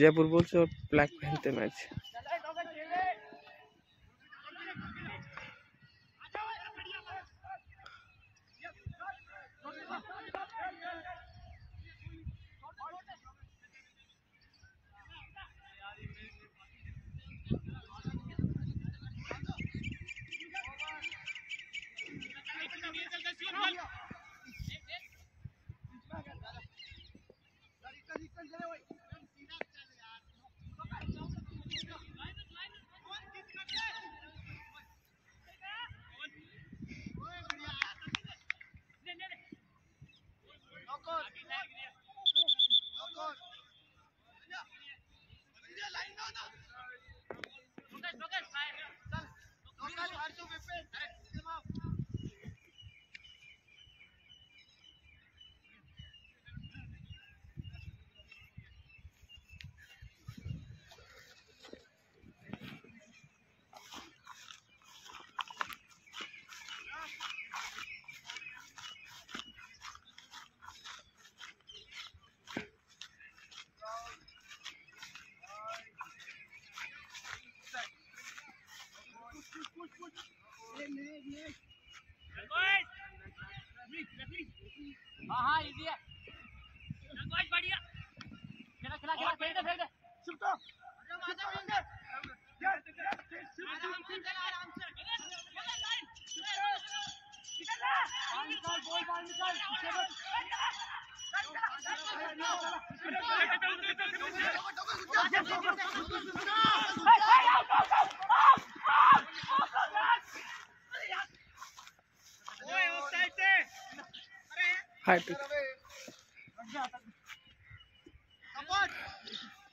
Jaipur Bulls और black पहनते match हाँ Feride Feride. Çıktı. Çıktı önden. Gel gel. Heartbeat.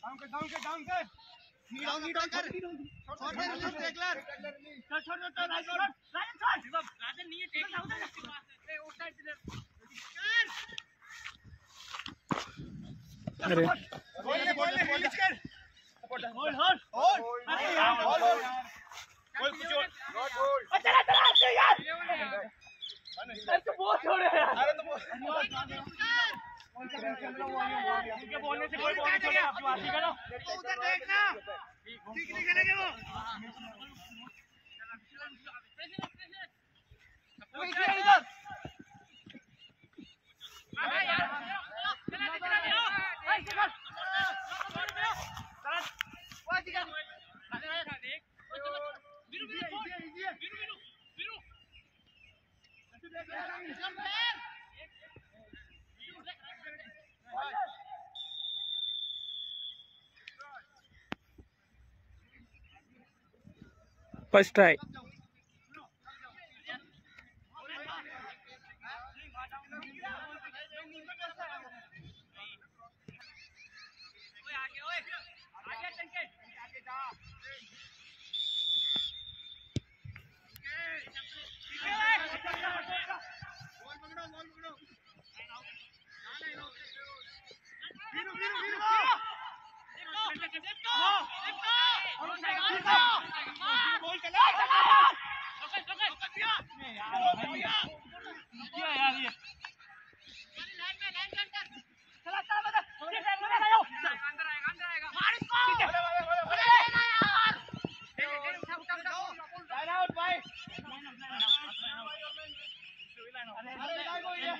खेला खेला फेंक दे फेंक दे चुप तो बॉल बॉल निकाल पीछे मत हाई पिक चल छोड़ दो राइट छोड़ राइट छोड़ राजन नहीं है टेक उधर उस साइड से अरे बोल बोल रिलीज़ कर होल्ड होल्ड अरे यार बोल कुछ और चला चला यार. अरे तो बहुत छोड़ यार. अरे तो उनके बोलने से कोई बॉल छोड़े आपकी बात ही करो उधर देखना ठीक नहीं करेंगे वो इधर इधर फ़र्स्ट ट्राई।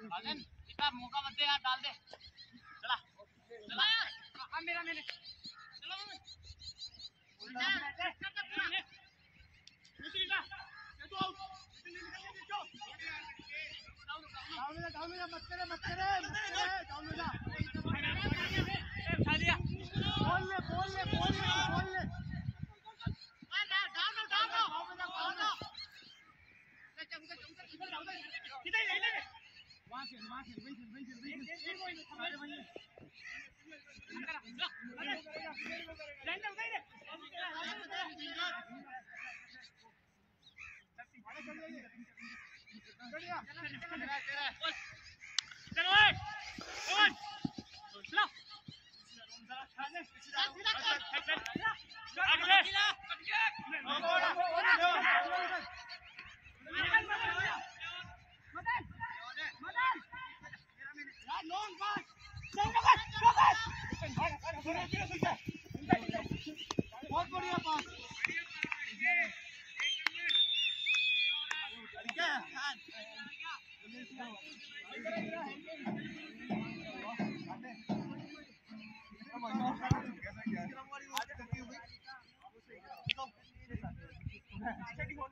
मौका मत दे यार डाल दे। चला। चला। अब मेरा मेरे चलो। मत करे मत करे उठा लिया बोल ले बोल ले बोल ले बोल ले डाउन डाउन डाउन किधर इधर वहाँ से वहाँ से वहीं से वहीं से वहीं से बहुत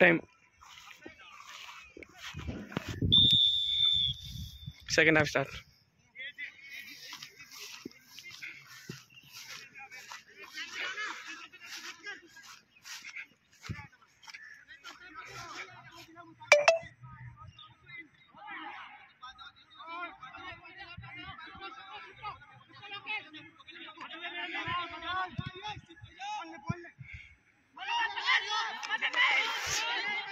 టైం సెకండ్ హాఫ్ స్టార్ట్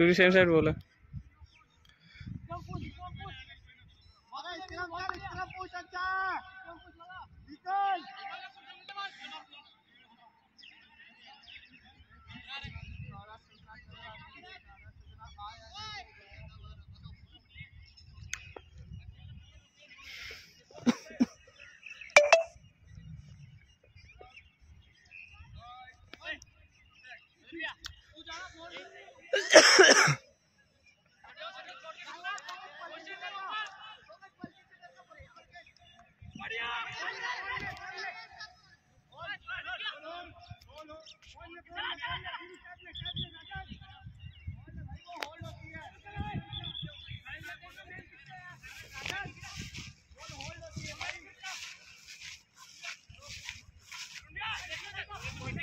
फिर सेम साइड बोला. Hold on, hold on, hold on, hold on, hold on, hold on, hold on, hold on, hold on, hold on, hold on, hold on,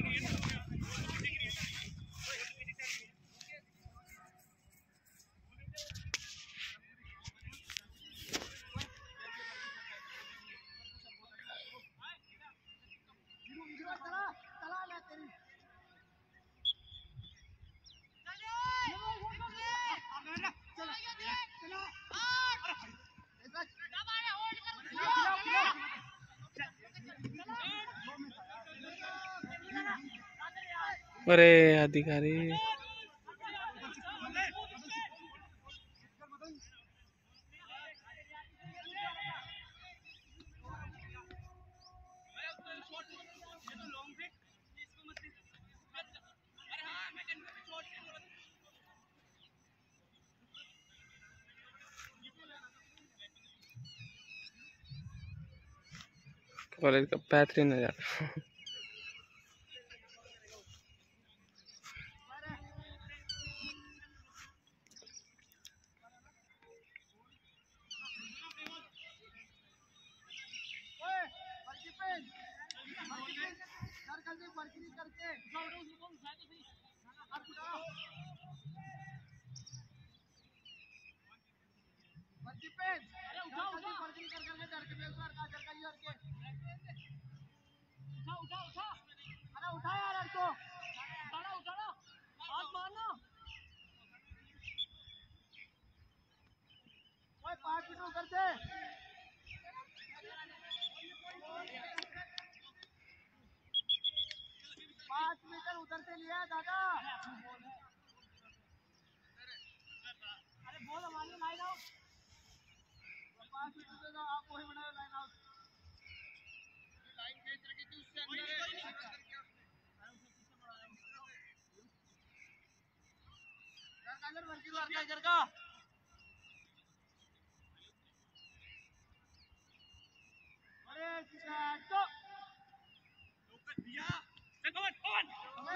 अरे अधिकारी। कॉलेज का बेहतरीन नज़ारा। उधर दादा। अरे बोल हमारी लाइन आउट पाँच से तो आप वही बनाए लाइन आउट लाइन खींच रखी थी उससे अंदर अंदर वर्की द्वार का इधर का अरे किसान तो